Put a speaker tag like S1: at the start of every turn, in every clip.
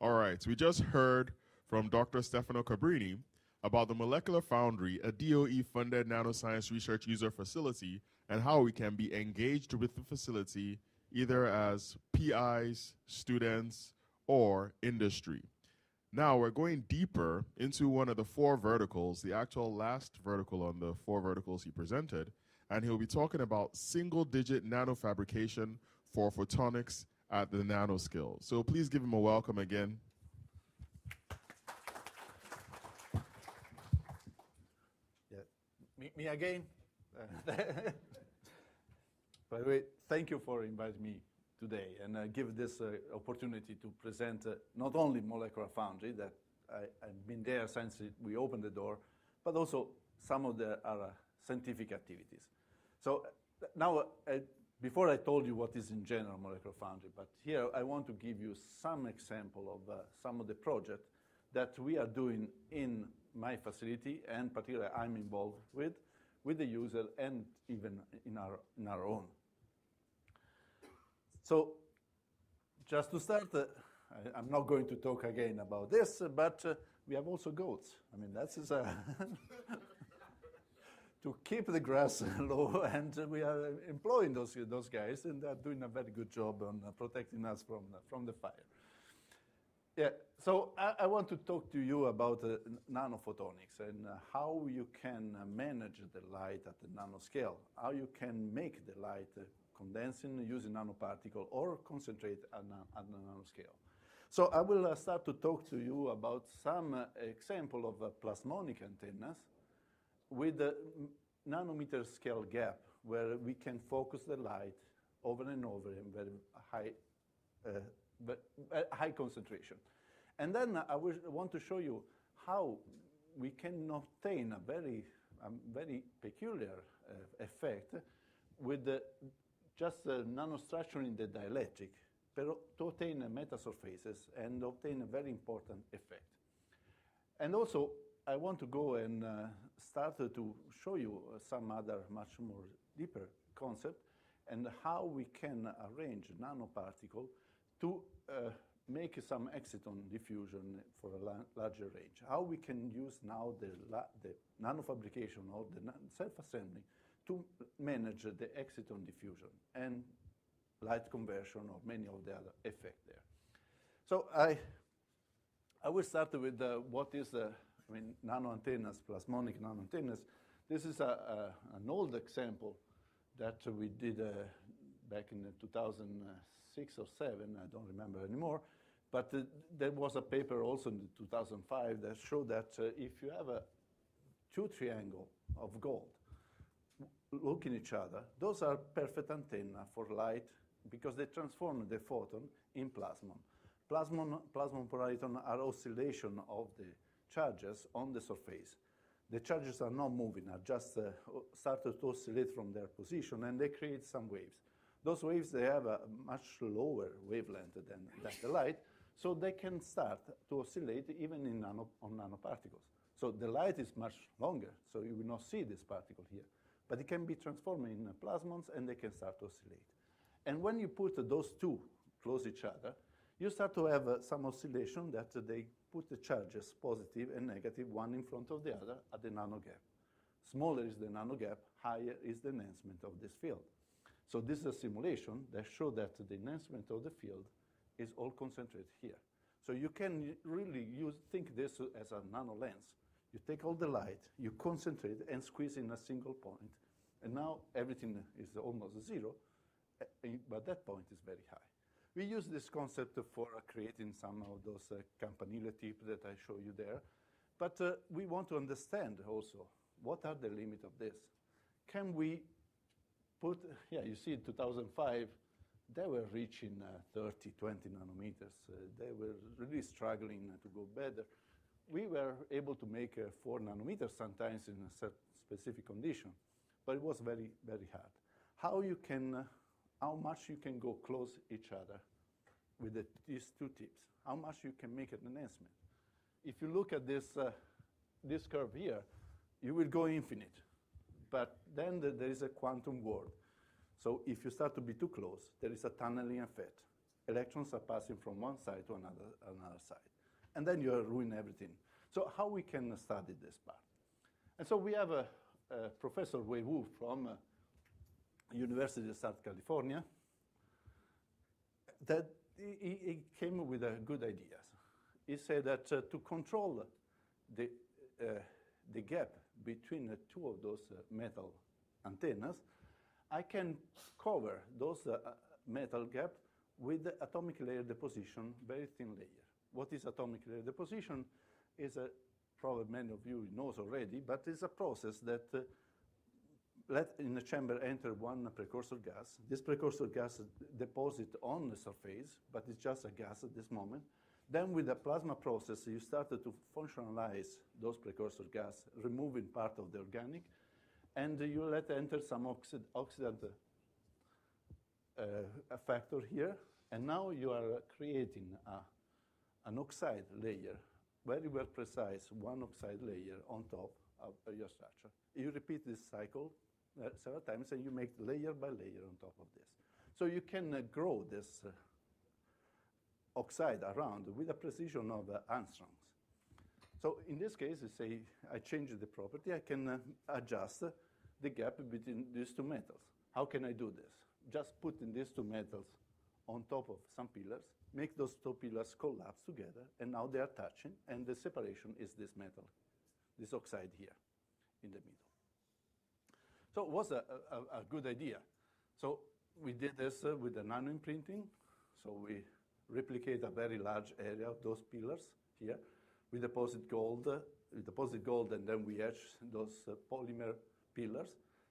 S1: All right, we just heard from Dr. Stefano Cabrini about the Molecular Foundry, a DOE funded nanoscience research user facility, and how we can be engaged with the facility either as PIs, students, or industry. Now we're going deeper into one of the four verticals, the actual last vertical on the four verticals he presented, and he'll be talking about single digit nanofabrication for photonics at the nanoscale. So please give him a welcome again.
S2: Yeah, me, me again. By the way, thank you for inviting me today and uh, give this uh, opportunity to present uh, not only Molecular Foundry, that I, have been there since we opened the door, but also some of the other scientific activities. So now, before I told you what is in general Molecular Foundry, but here I want to give you some example of some of the projects that we are doing in my facility, and particularly I'm involved with, with the user and even in our, in our own. So just to start, uh, I, am not going to talk again about this, uh, but uh, we have also goats. I mean, that's uh, to keep the grass low, and we are employing those, those guys, and they're doing a very good job on uh, protecting us from, from the fire. Yeah, so I, I, want to talk to you about uh, nanophotonics and uh, how you can uh, manage the light at the nanoscale, how you can make the light condensing using nanoparticle or concentrate at, at the nanoscale. So I will uh, start to talk to you about some uh, example of uh, plasmonic antennas with the nanometer scale gap where we can focus the light over and over in very high, uh, uh, high concentration. And then I want to show you how we can obtain a very, um, very peculiar uh, effect with the just a nanostructure in the dielectric to obtain metasurfaces and obtain a very important effect. And also, I want to go and uh, start to show you some other much more deeper concept and how we can arrange nanoparticle to uh, make some exciton diffusion for a larger range. How we can use now the, the nanofabrication or the self-assembly to manage the exciton diffusion and light conversion or many of the other effects there. So I, I will start with uh, what is, uh, I mean, nano antennas, plasmonic nano antennas. This is a, a, an old example that we did uh, back in 2006 or 7, I don't remember anymore. But uh, there was a paper also in 2005 that showed that uh, if you have a two triangle of gold, looking each other, those are perfect antenna for light because they transform the photon in plasmon. Plasmon, plasmon polariton are oscillation of the charges on the surface. The charges are not moving, are just uh, started to oscillate from their position, and they create some waves. Those waves, they have a much lower wavelength than, than the light, so they can start to oscillate even in nano, on nanoparticles. So the light is much longer, so you will not see this particle here. But it can be transformed in plasmons and they can start to oscillate. And when you put those two close each other, you start to have uh, some oscillation that uh, they put the charges positive and negative one in front of the other at the nano gap. Smaller is the nano gap, higher is the enhancement of this field. So this is a simulation that shows that the enhancement of the field is all concentrated here. So you can really use, think this as a nano lens. You take all the light, you concentrate and squeeze in a single point, and now everything is almost zero, eh, but that point is very high. We use this concept for creating some of those uh, campanile tip that I show you there, but uh, we want to understand also what are the limits of this. Can we put, yeah, you see in 2005, they were reaching uh, 30, 20 nanometers. Uh, they were really struggling to go better we were able to make uh, four nanometers sometimes in a specific condition, but it was very, very hard. How you can, uh, how much you can go close each other with the, these two tips, how much you can make an enhancement. If you look at this, uh, this curve here, you will go infinite, but then the, there is a quantum world. So if you start to be too close, there is a tunneling effect. electrons are passing from one side to another, another side. And then you ruin everything. So how we can study this part? And so we have a, a Professor Wei Wu from uh, University of South California that he, he came with a good ideas. He said that uh, to control the, uh, the gap between the two of those uh, metal antennas, I can cover those uh, metal gap with atomic layer deposition, very thin layer. What is atomic layer deposition? Is a probably many of you knows already, but it's a process that uh, let in the chamber enter one precursor gas. This precursor gas deposit on the surface, but it's just a gas at this moment. Then with the plasma process, you started to functionalize those precursor gas, removing part of the organic, and you let enter some oxid oxidant uh, a factor here, and now you are creating a, an oxide layer, very well precise, one oxide layer on top of your structure. You repeat this cycle several times, and you make layer by layer on top of this. So you can uh, grow this uh, oxide around with a precision of uh, angstroms. So in this case, say I change the property, I can uh, adjust the gap between these two metals. How can I do this? Just putting these two metals on top of some pillars, make those two pillars collapse together, and now they are touching, and the separation is this metal, this oxide here in the middle. So it was a, a, a good idea. So we did this uh, with the nano imprinting. So we replicate a very large area of those pillars here. We deposit gold, uh, we deposit gold, and then we etch those uh, polymer pillars.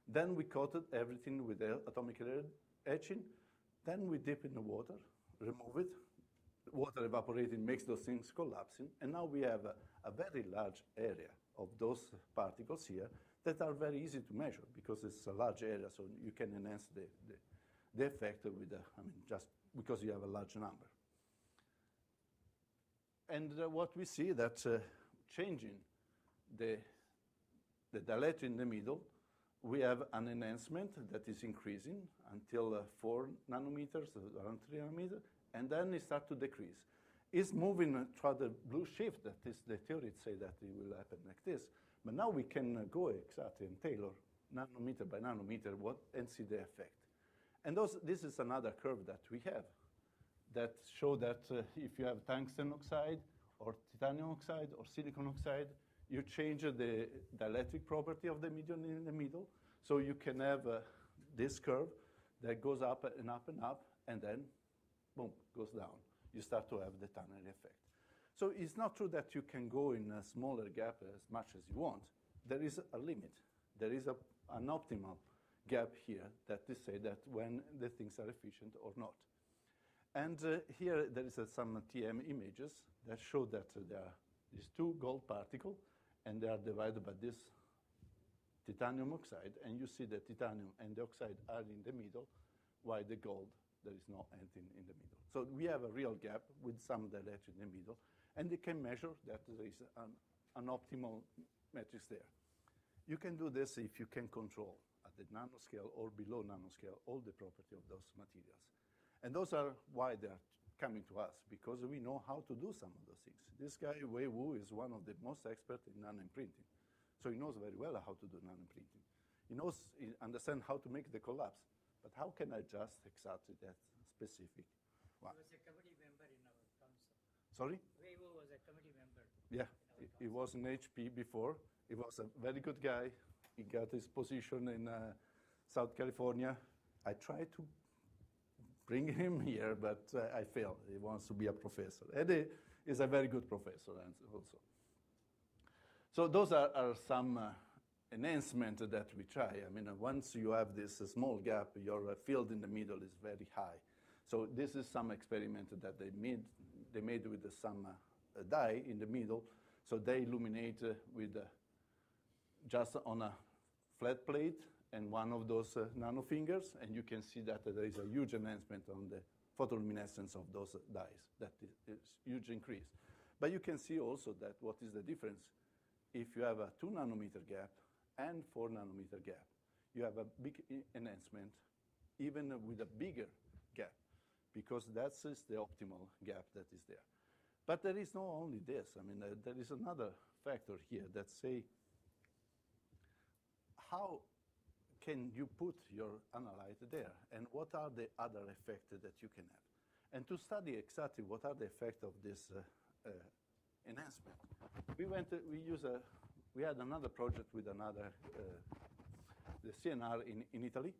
S2: Then we coated everything with atomic etching. Then we dip in the water, remove it. Water evaporating makes those things collapsing. And now we have a, a very large area of those particles here that are very easy to measure because it's a large area, so you can enhance the, the, the effect with, the, I mean, just because you have a large number. And uh, what we see that uh, changing the, the dielectric in the middle, we have an enhancement that is increasing until uh, 4 nanometers, around 3 nanometers, and then it starts to decrease. It's moving through the blue shift, that is the theory say that it will happen like this. But now we can uh, go exactly and tailor nanometer by nanometer what, and see the effect. And those, this is another curve that we have that show that uh, if you have tungsten oxide or titanium oxide or silicon oxide, you change the dielectric property of the medium in the middle. So you can have uh, this curve that goes up and up and up, and then, boom, goes down. You start to have the tunnel effect. So it's not true that you can go in a smaller gap as much as you want. There is a limit. There is a, an optimal gap here that is say that when the things are efficient or not. And uh, here there is uh, some TM images that show that uh, there are these two gold particles and they are divided by this titanium oxide and you see the titanium and the oxide are in the middle while the gold there is no anything in the middle. So we have a real gap with some dielectric in the middle and they can measure that there is an, an optimal matrix there. You can do this if you can control at the nanoscale or below nanoscale all the property of those materials. And those are why they are coming to us, because we know how to do some of those things. This guy, Wei Wu, is one of the most expert in nanoimprinting. So he knows very well how to do nanoimprinting. He knows, he understands how to make the collapse. But how can I adjust exactly that specific one?
S3: He was a committee member in our council.
S2: Sorry?
S3: Wei Wu was a committee member.
S2: Yeah, he, was in HP before. He was a very good guy. He got his position in uh, South California. I tried to bring him here, but uh, I failed. He wants to be a professor. Eddie is a very good professor also. So those are, are some uh, enhancement that we try. I mean, uh, once you have this uh, small gap, your uh, field in the middle is very high. So this is some experiment that they made, they made with some dye in the middle. So they illuminate uh, with uh, just on a flat plate and one of those uh, nano fingers, and you can see that there is a huge enhancement on the photoluminescence of those dyes. That is, huge increase. But you can see also that what is the difference if you have a two nanometer gap and four nanometer gap. You have a big enhancement even with a bigger gap because that is the optimal gap that is there. But there is not only this. I mean, uh, there is another factor here that say, how can you put your analyte there, and what are the other effects that you can have? And to study exactly what are the effects of this uh, uh, enhancement, we went. To, we use a. We had another project with another, uh, the CNR in, in Italy.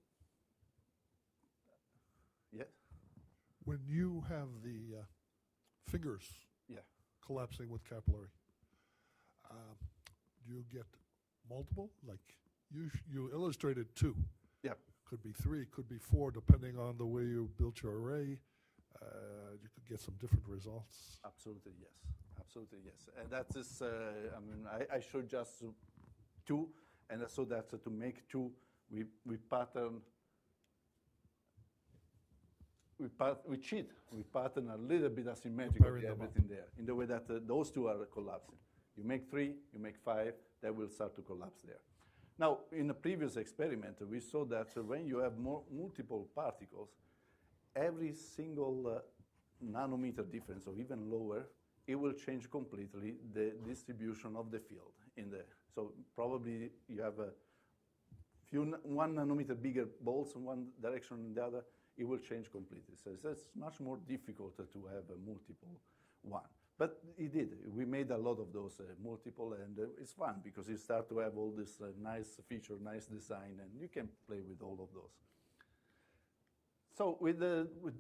S2: Yes.
S4: When you have the uh,
S2: Yeah.
S4: Collapsing with capillary, um, do you get multiple? Like you, sh- you illustrated two.
S2: Yeah.
S4: Could be three, could be four, depending on the way you built your array. Uh, you could get some different results.
S2: Absolutely yes. Absolutely yes. And that is, uh, I mean, I, I showed just two, and so that to make two, we, we pattern, we, pat, we cheat. We pattern a little bit asymmetric
S4: Pairing
S2: of
S4: them
S2: everything there, in the way that uh, those two are collapsing. You make three, you make five, that will start to collapse there. Now, in a previous experiment, we saw that uh, when you have more, multiple particles, every single uh, nanometer difference, or even lower, it will change completely the distribution of the field in the. So probably you have a few one nanometer bigger balls in one direction and the other, it will change completely. So it's- much more difficult to have a multiple one. But it did. We made a lot of those uh, multiple, and uh, it's fun because you start to have all this uh, nice feature, nice design, and you can play with all of those. So with the with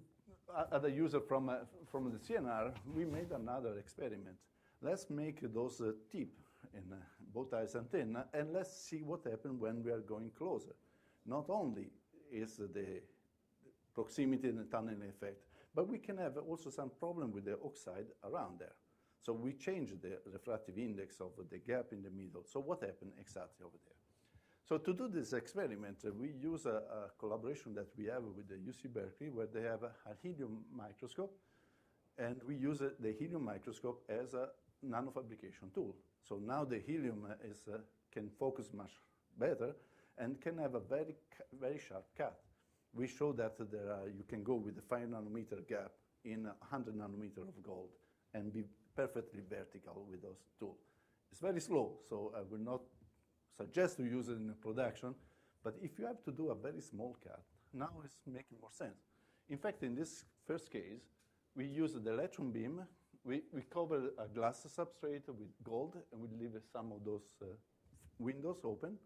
S2: other user from uh, from the CNR, we made another experiment. Let's make those uh, tip in uh, bow ties and antenna, and let's see what happens when we are going closer. Not only is the proximity and tunneling effect, but we can have also some problem with the oxide around there. So we change the refractive index of the gap in the middle. So what happened exactly over there? So to do this experiment, uh, we use a, a collaboration that we have with the UC Berkeley, where they have a, a helium microscope, and we use uh, the helium microscope as a nanofabrication tool. So now the helium uh, is, uh, can focus much better and can have a very, very sharp cut. We show that there are, you can go with a 5 nanometer gap in a 100 nanometer of gold and be perfectly vertical with those tools. It's very slow, so I will not suggest to use it in production, but if you have to do a very small cut, now it's making more sense. In fact, in this first case, we use the electron beam. We, we cover a glass substrate with gold, and we leave some of those uh, windows open.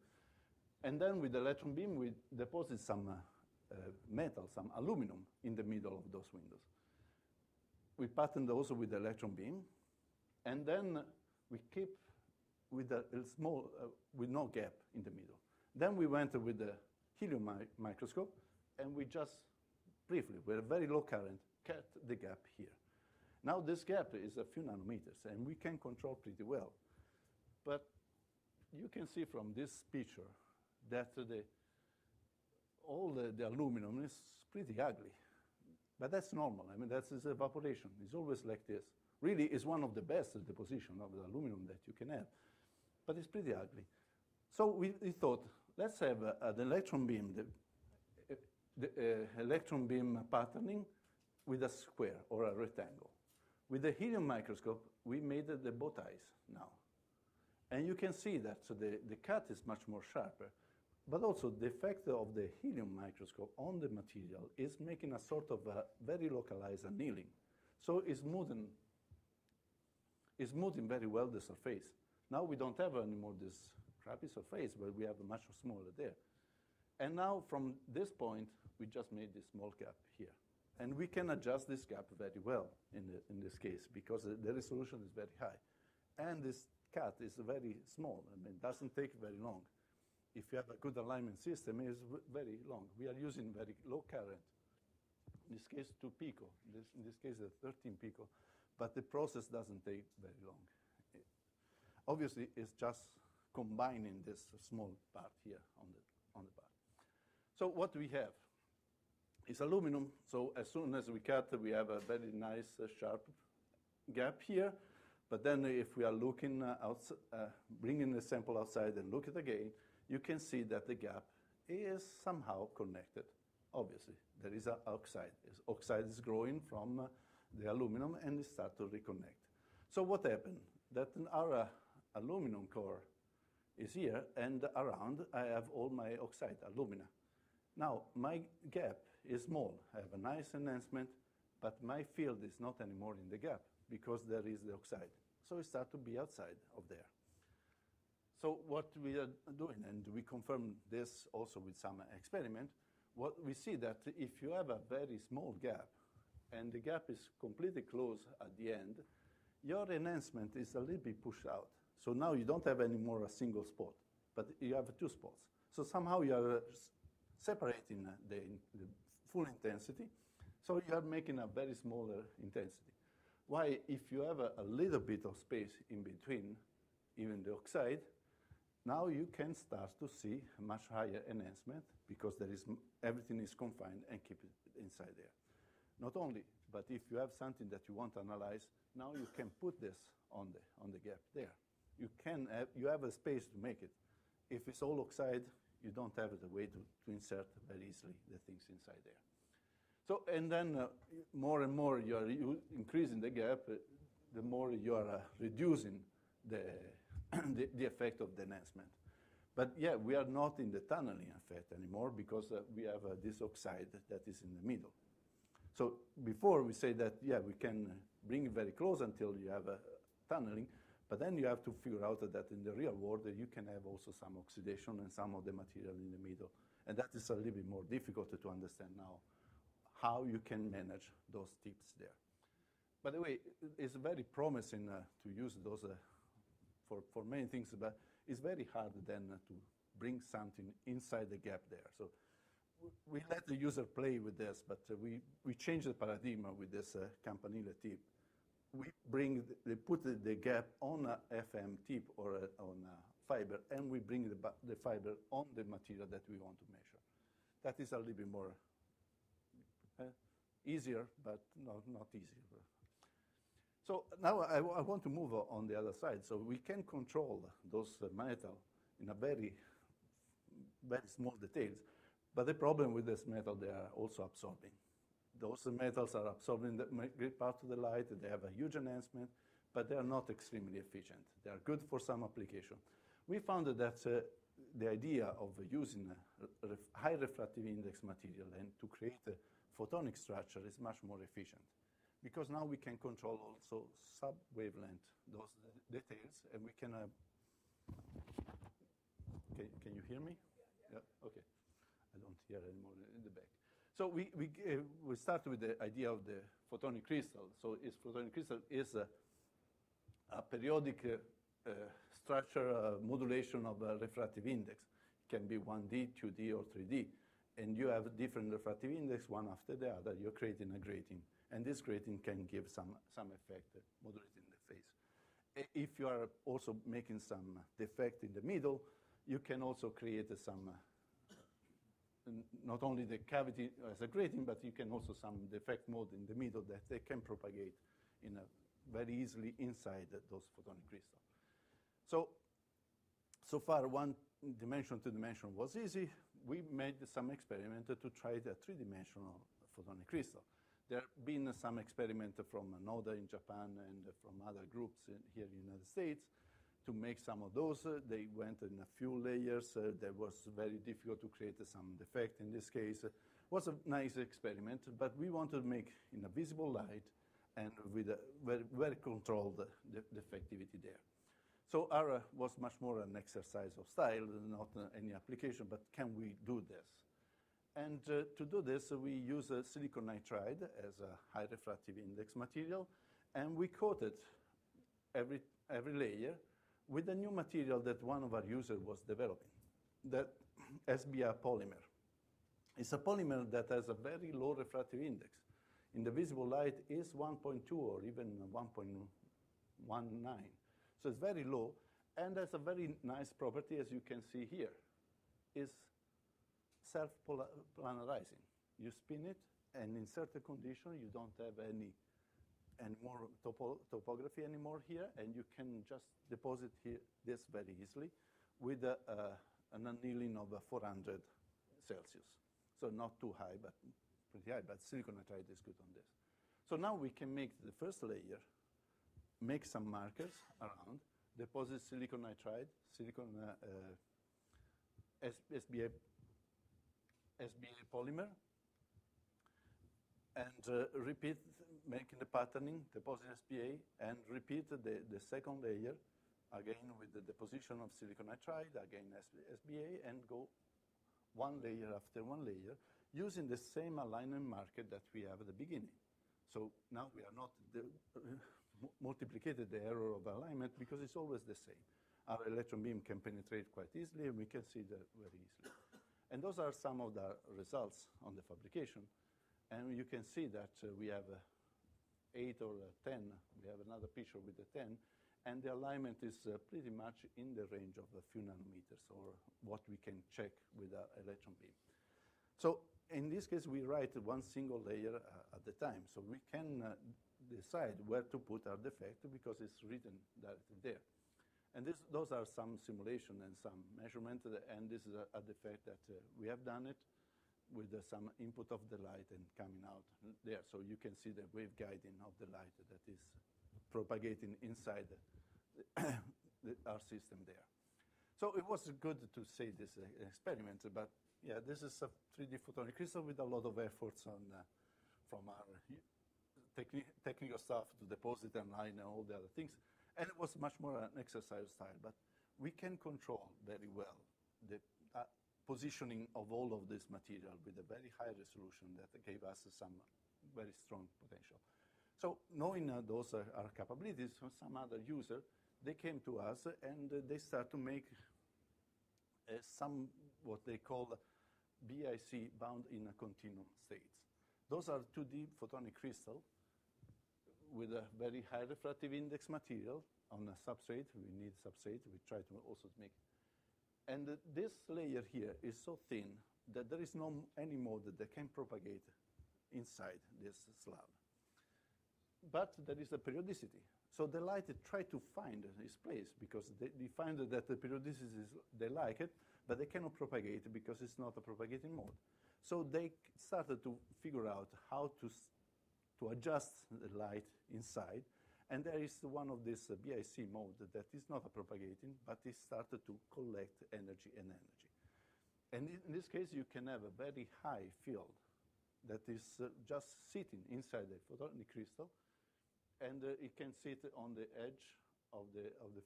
S2: And then with the electron beam, we deposit some uh, uh, metal, some aluminum in the middle of those windows. We pattern those with the electron beam, and then we keep with a, a small, uh, with no gap in the middle. Then we went with the helium mi- microscope, and we just briefly, with a very low current, cut the gap here. Now this gap is a few nanometers, and we can control pretty well. But you can see from this picture that uh, the, all the, the aluminum is pretty ugly. But that's normal. I mean, that's evaporation. It's always like this. Really, it's one of the best deposition of the aluminum that you can have. But it's pretty ugly. So we, we thought, let's have uh, an electron beam, the, uh, the uh, electron beam patterning with a square or a rectangle. With the helium microscope, we made the bow ties now. And you can see that so the, the cut is much more sharper. But also the effect of the helium microscope on the material is making a sort of a very localized annealing. So it's smoothing, it's smoothing very well the surface. Now we don't have anymore this crappy surface, but we have a much smaller there. And now from this point, we just made this small gap here. And we can adjust this gap very well in, the, in this case because the, resolution is very high. And this cut is very small. I mean, it doesn't take very long. If you have a good alignment system, it is very long. We are using very low current. In this case, 2 pico. This, in this case, uh, 13 pico. But the process doesn't take very long. It- obviously, it's just combining this small part here on the, on the part. So what we have is aluminum. So as soon as we cut, we have a very nice uh, sharp gap here. But then if we are looking uh, outs- uh, bringing the sample outside and look at again, you can see that the gap is somehow connected, obviously, there is a oxide. Oxide is growing from uh, the aluminum and it starts to reconnect. So what happened? That our aluminum core is here, and around I have all my oxide alumina. Now, my gap is small. I have a nice enhancement, but my field is not anymore in the gap because there is the oxide. So it starts to be outside of there. So what we are doing, and we confirm this also with some experiment, what we see that if you have a very small gap, and the gap is completely closed at the end, your enhancement is a little bit pushed out. So now you don't have any more a single spot, but you have two spots. So somehow you are separating the, the full intensity, so you are making a very smaller intensity. Why, if you have a, a little bit of space in between, even the oxide, now you can start to see much higher enhancement because there is, everything is confined and keep it inside there. Not only, but if you have something that you want to analyze, now you can put this on the, on the gap there. You, can have, you have a space to make it. If it's all oxide, you don't have the way to, to insert very easily the things inside there. So, and then uh, more and more you are increasing the gap, uh, the more you are uh, reducing the, the, the, effect of the enhancement. But yeah, we are not in the tunneling effect anymore because uh, we have uh, this oxide that is in the middle. So before we say that, yeah, we can bring it very close until you have a tunneling, but then you have to figure out that in the real world you can have also some oxidation and some of the material in the middle. And that is a little bit more difficult to understand now, how you can manage those tips there. By the way, it's very promising uh, to use those uh, for, for many things, but it's very hard then to bring something inside the gap there. So we let the user play with this, but uh, we, we change the paradigm with this uh, campanile tip. We bring, the, they put the, the, gap on a FM tip or a, on a fiber, and we bring the, the fiber on the material that we want to measure. That is a little bit more uh, easier, but not, not easier. So now I, I, want to move on the other side. So we can control those uh, metal in a very, very small details. But the problem with this metal, they are also absorbing. Those metals are absorbing the great part of the light. They have a huge enhancement, but they are not extremely efficient. They are good for some application. We found that uh, the idea of using ref high refractive index material and to create a photonic structure is much more efficient because now we can control also sub-wavelength, those details, and we can, uh, can, can you hear me? Yeah, okay. I don't hear anymore in the back. So we, we, uh, we start with the idea of the photonic crystal. So is photonic crystal is a, a periodic uh, uh, structure uh, modulation of a refractive index. It can be 1D, 2D, or 3D. And you have different refractive index, one after the other. You're creating a grating. And this grating can give some, some effect, modulating the phase. If you are also making some defect in the middle, you can also create some uh, not only the cavity as a grating, but you can also some defect mode in the middle that they can propagate in a very easily inside those photonic crystals. So, so far one dimension to dimension was easy. We made some experiment to try the three-dimensional photonic crystal. There have been some experiments from NODA in Japan and from other groups in, here in the United States to make some of those. They went in a few layers. Uh, that was very difficult to create some defect in this case. It was a nice experiment, but we wanted to make in a visible light and with a very, very controlled de defectivity there. So ARA was much more an exercise of style, not any application, but can we do this? And uh, to do this, uh, we use a silicon nitride as a high refractive index material, and we coated every, every layer with a new material that one of our users was developing, that SBR polymer. It's a polymer that has a very low refractive index. In the visible light is 1.2 or even 1.19. So it's very low, and has a very nice property, as you can see here, is self-planarizing. You spin it, and in certain conditions, you don't have any and more topo topography anymore here, and you can just deposit here this very easily with a, uh, an annealing of 400 Celsius. So not too high, but pretty high, but silicon nitride is good on this. So now we can make the first layer, make some markers around, deposit silicon nitride, silicon uh, uh, SBA, SBA polymer, and uh, repeat making the patterning, deposit SBA, and repeat the, the second layer again with the deposition of silicon nitride, again SBA, and go one layer after one layer using the same alignment marker that we have at the beginning. So now we are not the, uh, multiplicated the error of alignment because it's always the same. Our electron beam can penetrate quite easily and we can see that very easily. And those are some of the results on the fabrication. And you can see that uh, we have uh, 8 or uh, 10. We have another picture with the 10. And the alignment is uh, pretty much in the range of a few nanometers or what we can check with our electron beam. So in this case, we write one single layer uh, at the time. So we can uh, decide where to put our defect because it's written directly there. And this, those are some simulation and some measurement, and this is a, a defect that uh, we have done it with uh, some input of the light and coming out there. So you can see the wave guiding of the light that is propagating inside the, the, our system there. So it was good to say this uh, experiment, but yeah, this is a 3D photonic crystal with a lot of efforts on, uh, from our techni technical staff to deposit and line and all the other things. And it was much more an exercise style, but we can control very well the uh, positioning of all of this material with a very high resolution that gave us some very strong potential. So knowing uh, those are our capabilities, some other user, they came to us and uh, they start to make some what they call BIC bound in a continuum states. Those are 2D photonic crystal with a very high refractive index material on a substrate. We need substrate. We try to also make. And this layer here is so thin that there is no any mode that can propagate inside this slab. But there is a periodicity. So the light try to find its place because they, they find that the periodicity is, they like it, but they cannot propagate because it's not a propagating mode. So they started to figure out how to, to adjust the light inside. And there is one of this uh, BIC mode that is not propagating, but it started to collect energy and energy. And in this case, you can have a very high field that is uh, just sitting inside the photonic crystal, and uh, it can sit on the edge of the, of, the,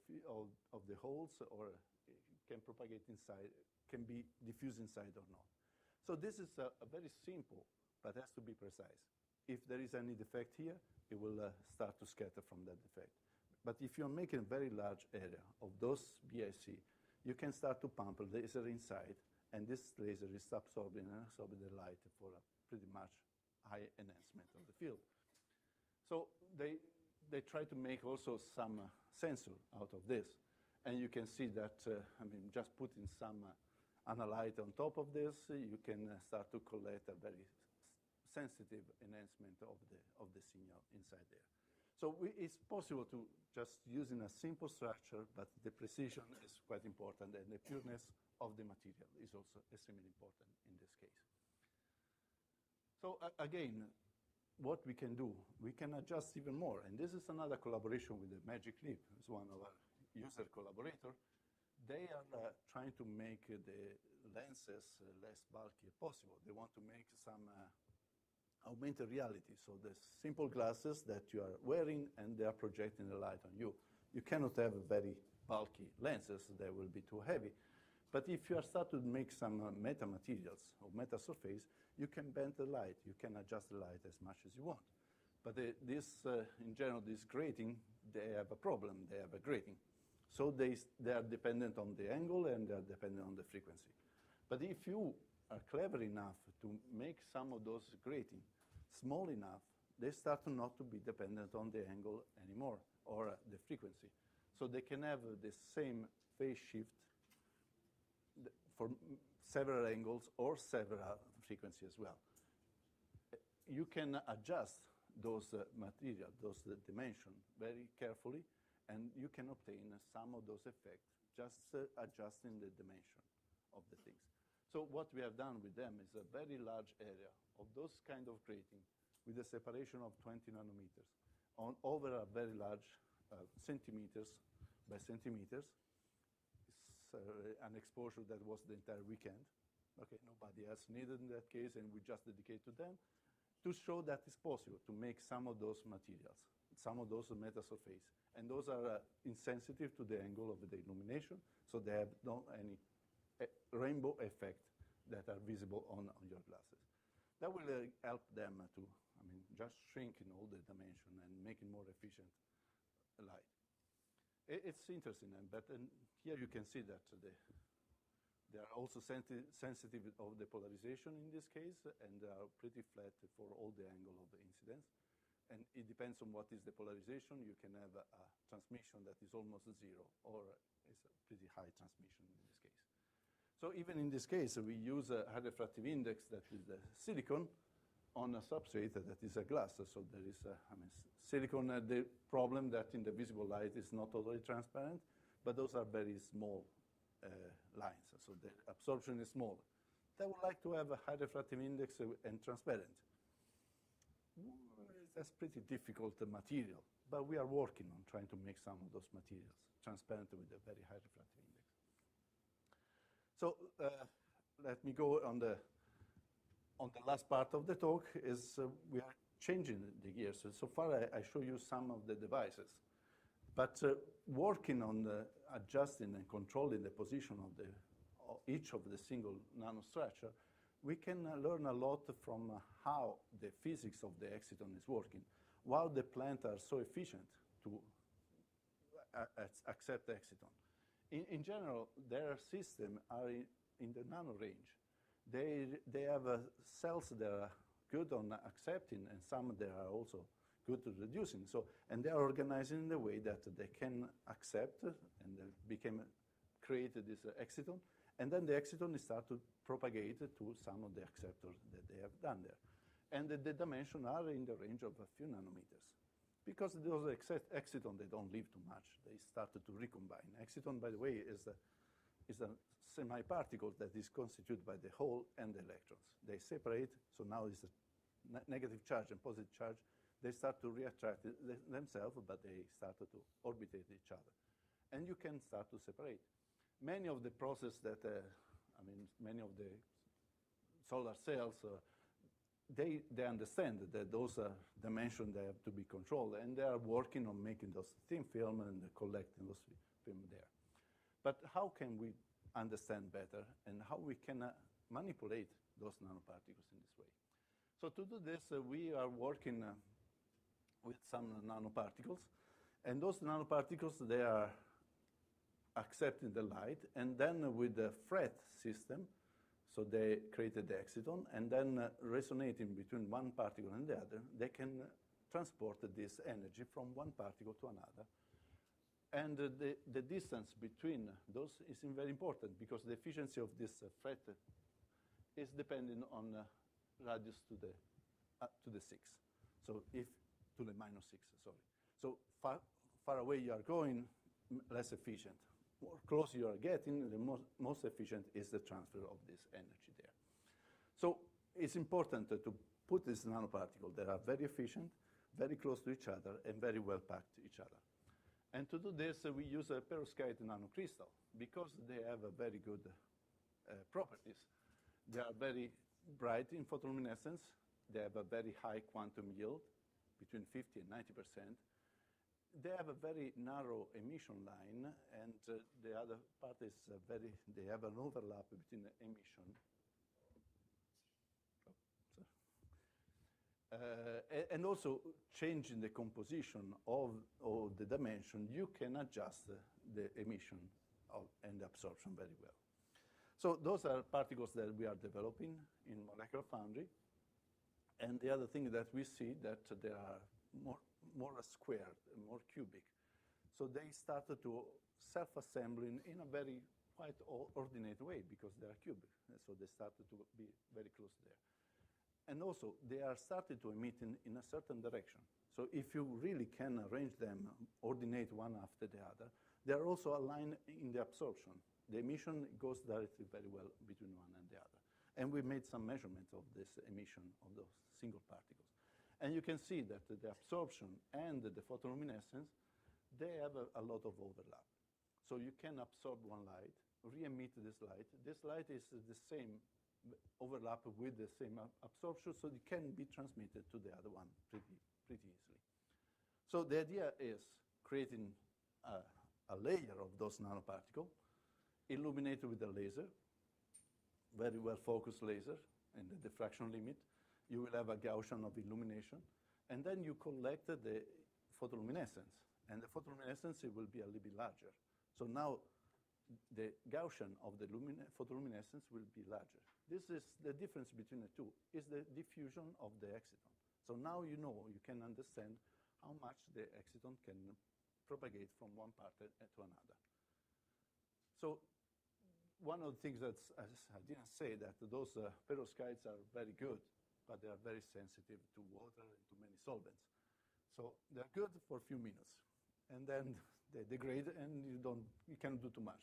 S2: of, the holes, or can propagate inside, can be diffused inside or not. So this is a, a very simple, but has to be precise. If there is any defect here, it will uh, start to scatter from that defect. But if you're making a very large area of those BIC, you can start to pump a laser inside, and this laser is absorbing and absorbing the light for a pretty much high enhancement of the field. So they, they try to make also some uh, sensor out of this. And you can see that, uh, I mean, just putting some uh, analyte on top of this, you can uh, start to collect a very sensitive enhancement of the, of the signal inside there. So we, it's possible to just using a simple structure, but the precision is quite important, and the pureness of the material is also extremely important in this case. So again, what we can do, we can adjust even more, and this is another collaboration with the Magic Leap. It's one of our user collaborator. They are uh, trying to make the lenses uh, less bulky possible. They want to make some uh, augmented reality. So the simple glasses that you are wearing and they are projecting the light on you. You cannot have very bulky lenses, they will be too heavy. But if you are start to make some uh, meta materials or meta surface, you can bend the light, you can adjust the light as much as you want. But the, this, uh, in general, this grating, they have a problem, they have a grating. So they, they are dependent on the angle and they are dependent on the frequency. But if you are clever enough to make some of those grating small enough, they start not to be dependent on the angle anymore or uh, the frequency. So they can have uh, the same phase shift for several angles or several frequencies as well. You can adjust those uh, material, those uh, dimension very carefully, and you can obtain some of those effects just uh, adjusting the dimension of the things. So what we have done with them is a very large area of those kind of grating with a separation of 20 nanometers on over a very large uh, centimeters by centimeters. It's uh, an exposure that was the entire weekend. Okay, nobody else needed in that case, and we just dedicate to them to show that it's possible to make some of those materials, some of those metasurface. And those are uh, insensitive to the angle of the illumination, so they have no any rainbow effect that are visible on, on your glasses. That will uh, help them to, I mean, just shrink in all the dimension and make it more efficient light. It, it's interesting, but here you can see that the, they are also sensitive of the polarization in this case, and they are pretty flat for all the angle of the incidence. And it depends on what is the polarization. You can have a, a transmission that is almost zero, or is a pretty high transmission. So even in this case, we use a high refractive index that is the silicon on a substrate that is a glass. So there is, a, I mean, silicon had the problem that in the visible light is not totally transparent, but those are very small uh, lines, so the absorption is small. They would like to have a high refractive index and transparent. That's pretty difficult uh, material, but we are working on trying to make some of those materials transparent with a very high refractive uh, let me go on the on the last part of the talk is uh, we are changing the gears. So, so far I, show you some of the devices, but uh, working on adjusting and controlling the position of the each of the single nanostructure, we can uh, learn a lot from uh, how the physics of the exciton is working, while the plants are so efficient to uh, accept exciton. In, in, general, their system are in, in, the nano range. They, they have uh, cells that are good on accepting, and some that are also good at reducing. So, and they are organized in the way that they can accept and became created this exciton, and then the exciton start to propagate to some of the acceptors that they have done there. And the, the dimensions are in the range of a few nanometers. Because those exciton, they don't live too much. They started to recombine. Exciton, by the way, is a, is a semi-particle that is constituted by the hole and the electrons. They separate, so now it's a ne negative charge and positive charge they start to reattract themselves, but they started to orbitate each other. And you can start to separate. Many of the process that, uh, I mean, many of the solar cells, uh, they, they understand that those are dimensions that have to be controlled, and they are working on making those thin film and collecting those film there. But how can we understand better and how we can uh, manipulate those nanoparticles in this way? So to do this, uh, we are working uh, with some nanoparticles. And those nanoparticles, they are accepting the light. And then with the FRET system, so they created the exciton, and then uh, resonating between one particle and the other, they can transport this energy from one particle to another. And uh, the, the distance between those is very important because the efficiency of this uh, FRET is dependent on uh, radius to the, uh, to the 6. So if to the minus 6, sorry. So far, far away you are going, less efficient. More closer you are getting, the most, most efficient is the transfer of this energy there. So it's important to put these nanoparticles that are very efficient, very close to each other, and very well packed to each other. And to do this, uh, we use a perovskite nanocrystal because they have a very good uh, properties. They are very bright in photoluminescence. They have a very high quantum yield between 50 and 90 percent. They have a very narrow emission line, and uh, the other part is uh, very, they have an overlap between the emission. Oh, uh, and also changing the composition of, of, the dimension, you can adjust the emission of, and the absorption very well. So those are particles that we are developing in Molecular Foundry. And the other thing that we see that there are more, more squared, more cubic. So they started to self-assembling in a very quite ordinate way because they are cubic. So they started to be very close there. And also, they are started to emit in, in a certain direction. So if you really can arrange them, ordinate one after the other, they are also aligned in the absorption. The emission goes directly very well between one and the other. And we made some measurements of this emission of those single particles. And you can see that the absorption and the photoluminescence, they have a, a lot of overlap. So you can absorb one light, re-emit this light. This light is the same overlap with the same absorption, so it can be transmitted to the other one pretty, pretty easily. So the idea is creating a, a layer of those nanoparticles, illuminated with a laser, very well focused laser in the diffraction limit. You will have a Gaussian of illumination, and then you collect the photoluminescence, and the photoluminescence it will be a little bit larger. So now the Gaussian of the lumine- photoluminescence will be larger. This is the difference between the two, is the diffusion of the exciton. So now you know, you can understand how much the exciton can propagate from one part to another. So one of the things that I didn't say that those uh, perovskites are very good, but they are very sensitive to water and to many solvents. So they're good for a few minutes, and then they degrade, and you don't, you can't do too much.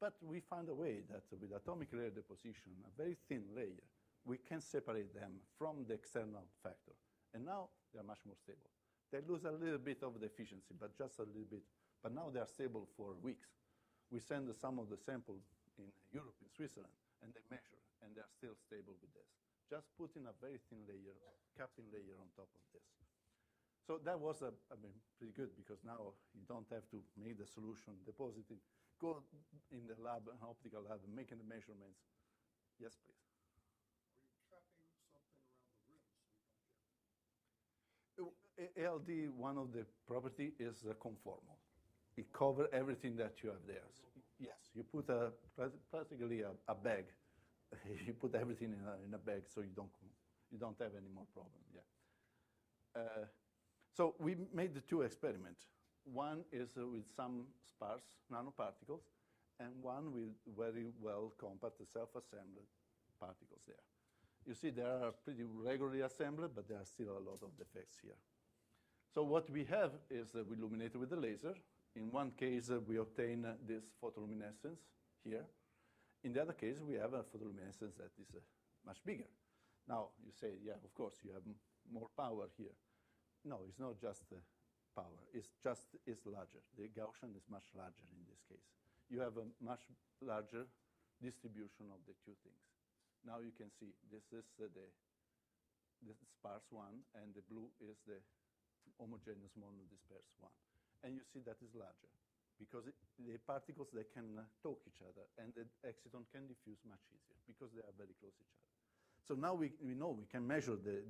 S2: But we found a way that with atomic layer deposition, a very thin layer, we can separate them from the external factor. And now they're much more stable. They lose a little bit of the efficiency, but just a little bit. But now they are stable for weeks. We send some of the sample in Europe, in Switzerland, and they measure, and they are still stable with this. Just putting a very thin layer, capping layer on top of this. So that was, a, I mean, pretty good because now you don't have to make the solution, deposit it, go in the lab, an optical lab, making the measurements. Yes, please.
S4: Are you trapping something around the rim so you don't get
S2: ALD, one of the property is conformal. It covers everything that you have there. So, yes, you put a, practically a, a bag. you put everything in a, in a bag so you don't, you don't have any more problem. Yeah. Uh, so we made the two experiments. One is uh, with some sparse nanoparticles, and one with very well compact self-assembled particles there. You see, they are pretty regularly assembled, but there are still a lot of defects here. So what we have is that we illuminate with the laser. In one case, uh, we obtain uh, this photoluminescence here. In the other case, we have a photoluminescence that is uh, much bigger. Now, you say, yeah, of course, you have more power here. No, it's not just uh, power. It's just it's larger. The Gaussian is much larger in this case. You have a much larger distribution of the two things. Now you can see this is uh, the, the sparse one, and the blue is the homogeneous monodispersed one. And you see that is larger because it, the particles they can uh, talk each other, and the exciton can diffuse much easier because they are very close to each other. So now we, we know we can measure the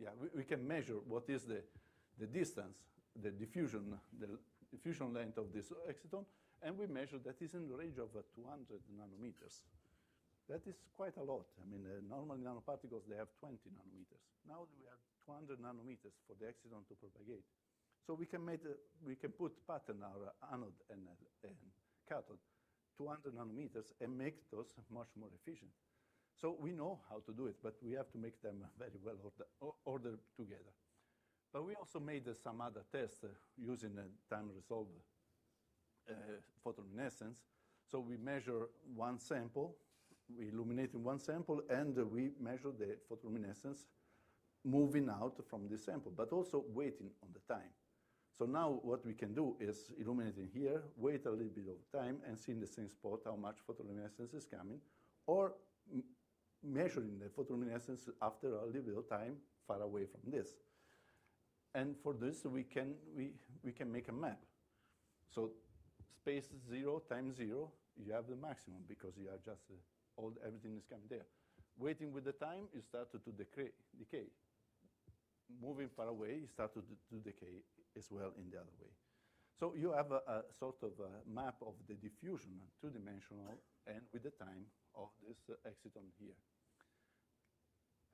S2: yeah, we, we can measure what is the, the distance, the diffusion, the diffusion length of this exciton, and we measure that is in the range of uh, 200 nanometers. That is quite a lot. I mean, uh, normally nanoparticles, they have 20 nanometers. Now we have 200 nanometers for the exciton to propagate. So we can, make, we can put pattern our anode and, and cathode 200 nanometers and make those much more efficient. So we know how to do it, but we have to make them very well order, ordered together. But we also made some other tests uh, using a time resolved uh, photoluminescence. So we measure one sample, we illuminate in one sample, and we measure the photoluminescence moving out from the sample, but also waiting on the time. So now what we can do is illuminate in here, wait a little bit of time, and see in the same spot how much photoluminescence is coming, or measuring the photoluminescence after a little bit of time far away from this. And for this, we can, we, we can make a map. So space zero times zero, you have the maximum because you are just, uh, all, everything is coming there. Waiting with the time, you start to, to decay, decay. Moving far away, you start to, to decay as well in the other way. So you have a, a sort of a map of the diffusion, two-dimensional, and with the time of this uh, exciton here.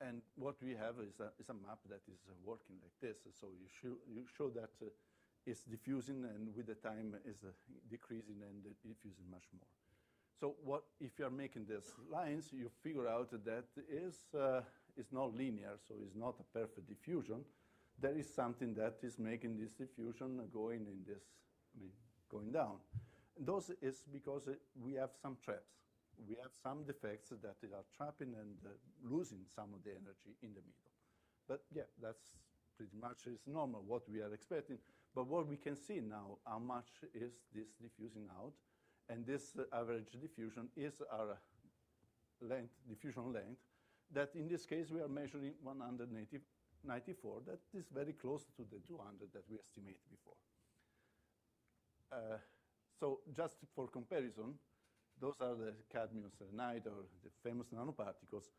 S2: And what we have is a, is a map that is uh, working like this. So you show, you show that uh, it's diffusing, and with the time is uh, decreasing and diffusing much more. So what if you are making these lines, you figure out that is uh, is not linear, so it's not a perfect diffusion. There is something that is making this diffusion going in this, I mean, going down. those is because uh, we have some traps. We have some defects that are trapping and uh, losing some of the energy in the middle. But yeah, that's pretty much is normal what we are expecting. But what we can see now, how much is this diffusing out, and this uh, average diffusion is our length, diffusion length, that in this case we are measuring 194, that is very close to the 200 that we estimated before. Uh, so just for comparison, those are the cadmium selenide or the famous nanoparticles.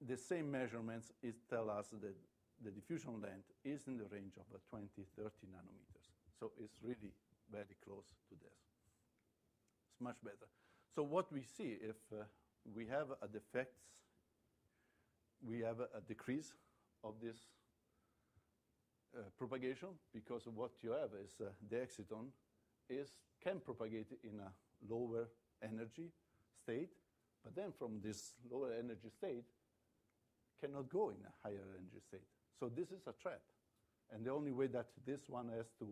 S2: The same measurements is tell us that the diffusion length is in the range of uh, 20, 30 nanometers. So it's really very close to this. It's much better. So what we see if uh, we have a defect, we have a decrease of this uh, propagation because what you have is uh, the exciton is can propagate in a lower energy state, but then from this lower energy state cannot go in a higher energy state. So this is a trap. And the only way that this one has to,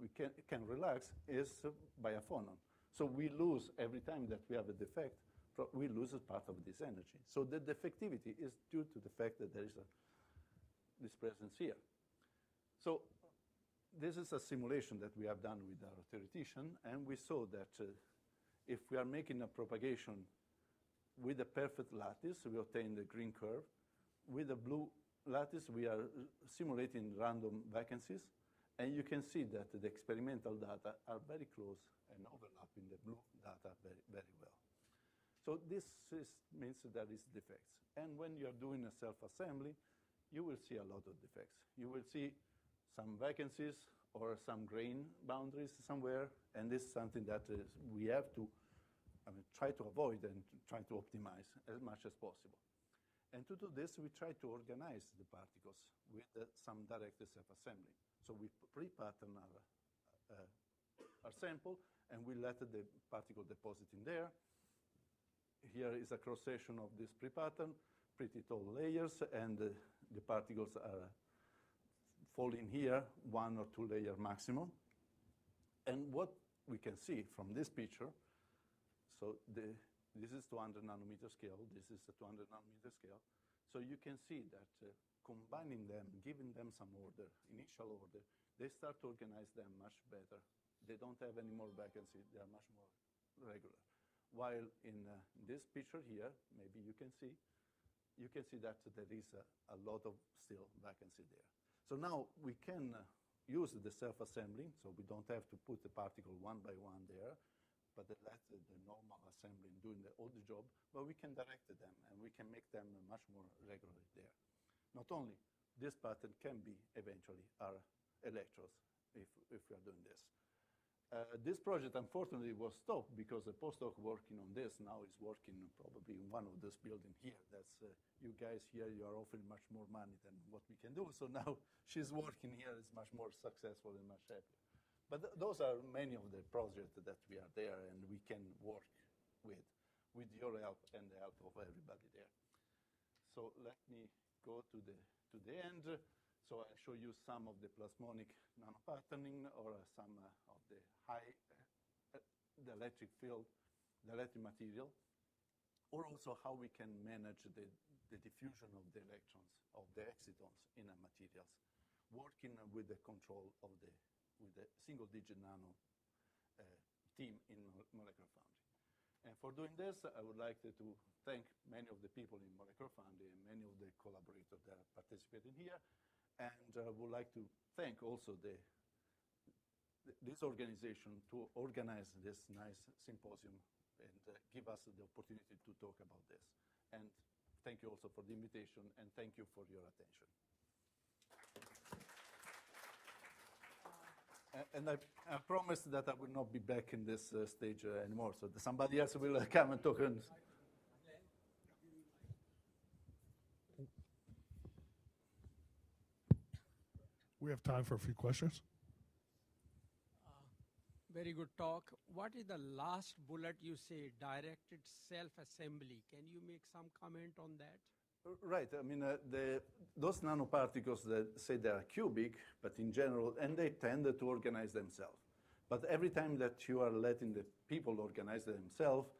S2: we can, can relax is by a phonon. So we lose every time that we have a defect, we lose a part of this energy. So the defectivity is due to the fact that there is a, this presence here. So this is a simulation that we have done with our theoretician, and we saw that uh, if we are making a propagation with a perfect lattice, we obtain the green curve. With a blue lattice, we are simulating random vacancies, and you can see that the experimental data are very close and overlapping the blue data very, very well. So this is, means there is defects. And when you're doing a self-assembly, you will see a lot of defects. You will see some vacancies or some grain boundaries somewhere, and this is something that is, we have to I mean, try to avoid and try to optimize as much as possible. And to do this, we try to organize the particles with uh, some direct self-assembly. So we pre-pattern our, uh, our sample, and we let the particle deposit in there. Here is a cross-section of this pre-pattern, pretty tall layers, and uh, the particles are falling here, one or two layer maximum. And what we can see from this picture, so the, this is 200 nanometer scale, this is a 200 nanometer scale. So you can see that uh, combining them, giving them some order, initial order, they start to organize them much better. They don't have any more vacancy, they are much more regular. While in uh, this picture here, maybe you can see, you can see that there is a, a lot of still vacancy there. So now we can uh, use the self-assembly, so we don't have to put the particle one by one there, but let the, normal assembly doing the, the job, but we can direct them and we can make them much more regularly there. Not only, this pattern can be eventually our electrodes if, if we are doing this. Uh, this project unfortunately was stopped because the postdoc working on this now is working probably in one of this building here. That's uh, you guys here. You are offering much more money than what we can do. So now she's working here. is much more successful and much happier. But th those are many of the projects that we are there and we can work with, with your help and the help of everybody there. So let me go to the to the end. So I show you some of the plasmonic nanopatterning or uh, some uh, of the high, uh, the electric field, dielectric material, or also how we can manage the, the diffusion of the electrons, of the excitons in the materials, working with the control of the, with the single digit nano uh, team in Molecular Foundry. And for doing this, I would like to, thank many of the people in Molecular Foundry and many of the collaborators that are participating here, and uh, would like to thank also the, this organization to organize this nice symposium and uh, give us the opportunity to talk about this. And thank you also for the invitation, and thank you for your attention. and I, I promised that I will not be back in this uh, stage uh, anymore, so somebody else will uh, come and talk. And
S4: We have time for a few questions.
S5: Very good talk. What is the last bullet you say, directed self-assembly? Can you make some comment on that?
S2: Right. I mean, uh, the, those nanoparticles that say they are cubic, but in general, and they tend to organize themselves. But every time that you are letting the people organize themselves,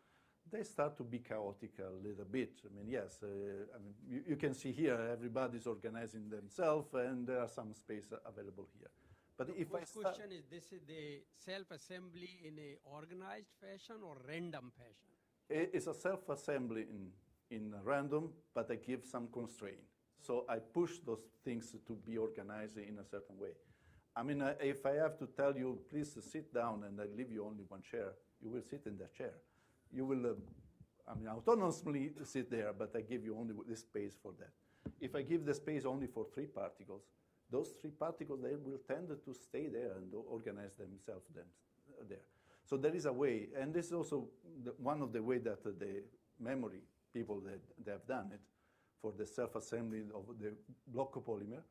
S2: they start to be chaotic a little bit. I mean, yes, uh, I mean, you, you can see here everybody's organizing themselves, and there are some space available here. But if I
S5: question is, this is the self-assembly in a organized fashion or random fashion?
S2: It's a self-assembly in, in random, but I give some constraint. So I push those things to be organized in a certain way. I mean, uh, if I have to tell you, please sit down, and I leave you only one chair, you will sit in that chair. You will, uh, I mean, autonomously sit there, but I give you only the space for that. If I give the space only for three particles, those three particles they will tend to stay there and organize themselves them, uh, there. So there is a way, and this is also the, one of the way that the memory people that they have done it for the self-assembly of the block copolymer.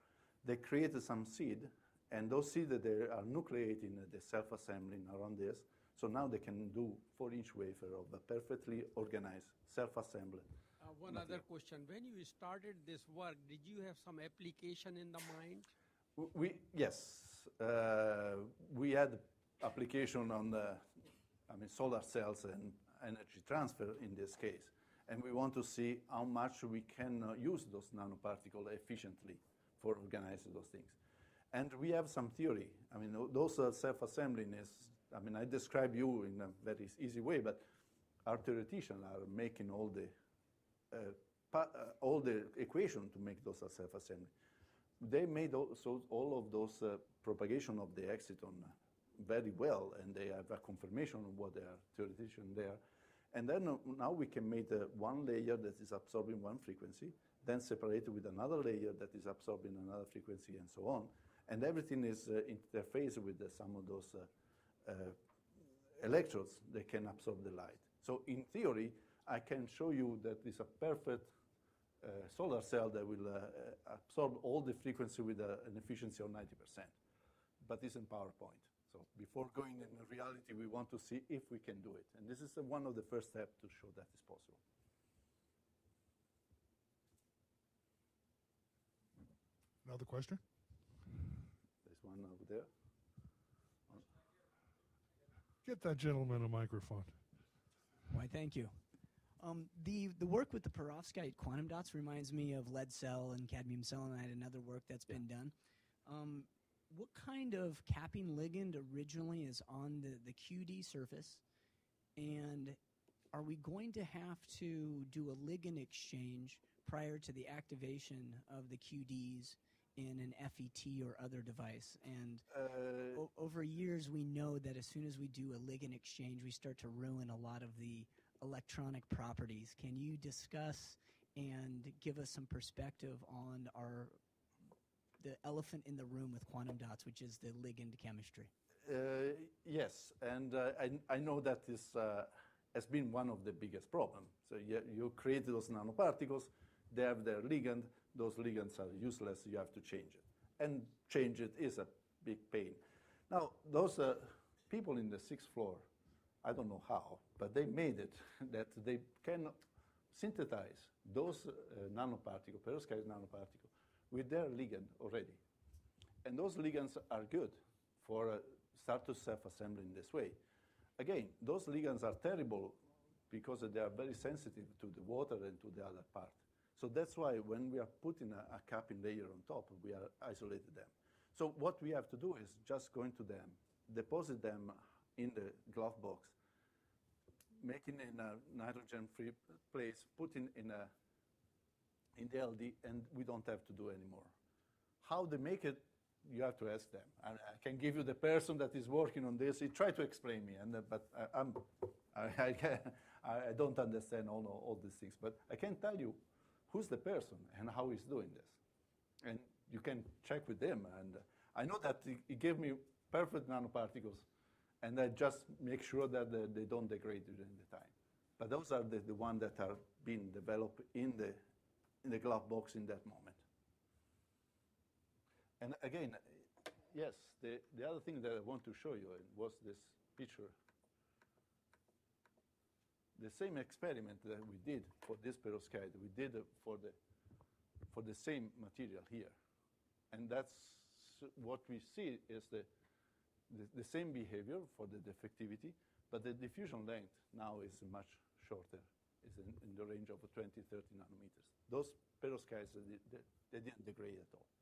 S2: They created some seed, and those seeds that they are nucleating the self-assembling around this. So now they can do four-inch wafer of a perfectly organized self-assembly.
S5: Uh, One other question. When you started this work, did you have some application in the mind?
S2: We, yes, uh, we had application on the, I mean, solar cells and energy transfer in this case. And we want to see how much we can uh, use those nanoparticles efficiently for organizing those things. And we have some theory. I mean, those self-assembling is, I mean, I describe you in a very easy way, but our theoreticians are making all the, uh, uh, all the equation to make those self-assembly. They made also all of those uh, propagation of the exciton very well, and they have a confirmation of what they are theoretician there. And then uh, now we can make one layer that is absorbing one frequency, then separate it with another layer that is absorbing another frequency, and so on. And everything is uh, interfaced with some of those uh, uh, electrodes that can absorb the light. So in theory, I can show you that it's a perfect uh, solar cell that will uh, absorb all the frequency with an efficiency of 90%. But it's in PowerPoint. So before going in reality, we want to see if we can do it. And this is one of the first steps to show that is possible.
S4: Another question?
S2: There's one over there.
S4: Get that gentleman a microphone.
S6: Why, thank you. Um, the, the work with the perovskite quantum dots reminds me of lead cell and cadmium selenide and other work that's been done. Um, what kind of capping ligand originally is on the, the QD surface? And are we going to have to do a ligand exchange prior to the activation of the QDs in an FET or other device? And
S2: Uh,
S6: o- over years, we know that as soon as we do a ligand exchange, we start to ruin a lot of the electronic properties. Can you discuss and give us some perspective on our the elephant in the room with quantum dots, which is the ligand chemistry?
S2: Uh, yes, and uh, I, I know that this uh, has been one of the biggest problems. So you, you create those nanoparticles, they have their ligand, those ligands are useless, you have to change it. And change it is a big pain. Now, those uh, people in the sixth floor, I don't know how, but they made it that they can synthesize those uh, nanoparticles, perovskite nanoparticles, with their ligand already. And those ligands are good for uh, start to self-assembly in this way. Again, those ligands are terrible because they are very sensitive to the water and to the other part. So that's why when we are putting a, a capping layer on top, we are isolated them. So what we have to do is just go into them, deposit them in the glove box, making in a nitrogen-free place, putting in a in the ALD, and we don't have to do anymore. How they make it, you have to ask them. And I can give you the person that is working on this. He tried to explain me, and uh, but I, I, I I don't understand all, all these things. But I can tell you who's the person and how he's doing this, and you can check with him. And I know that he, gave me perfect nanoparticles, and I just make sure that they, they don't degrade during the time. But those are the, the ones that are being developed in the in the glove box in that moment. And again, yes, the, the other thing that I want to show you was this picture. The same experiment that we did for this perovskite, we did for the, for the same material here. And that's what we see is the, the, the same behavior for the defectivity, but the diffusion length now is much shorter, is in, in the range of 20, 30 nanometers. Those perovskites, they, they, they didn't degrade at all.